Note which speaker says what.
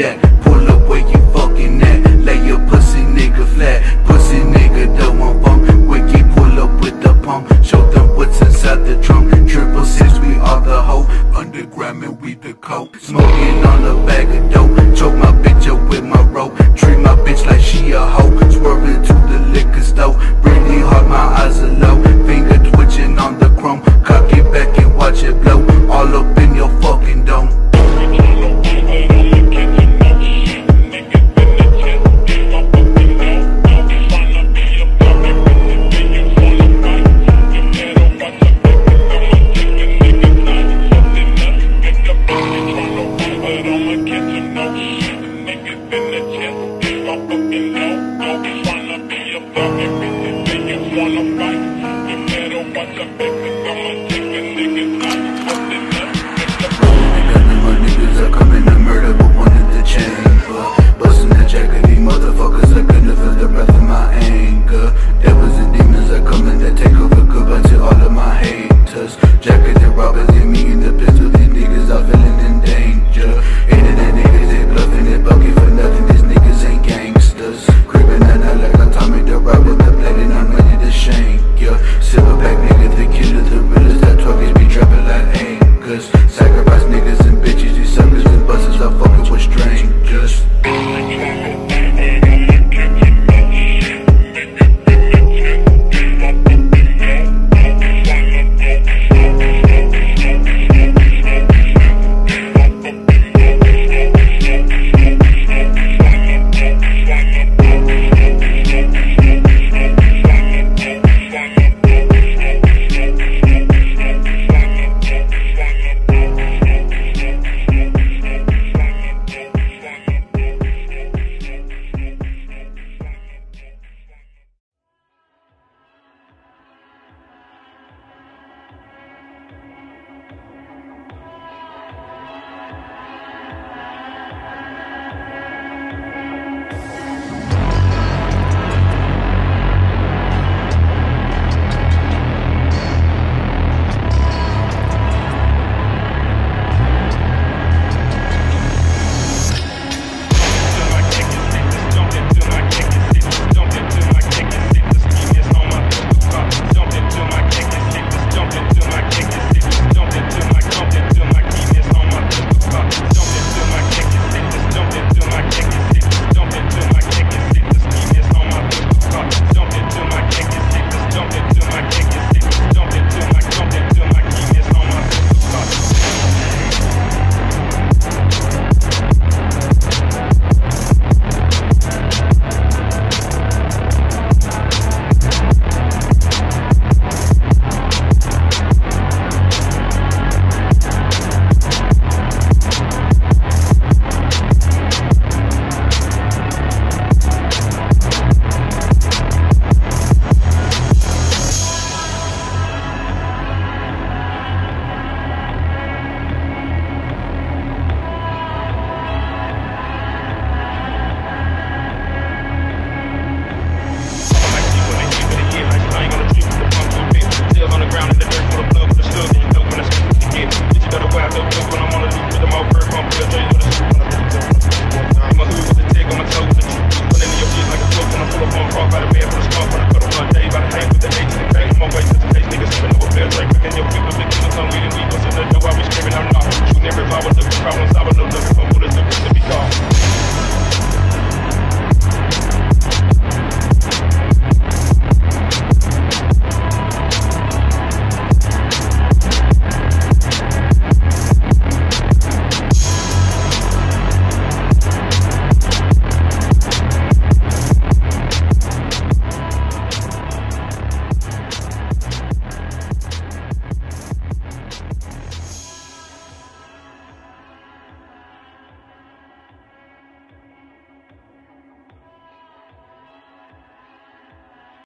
Speaker 1: Yeah.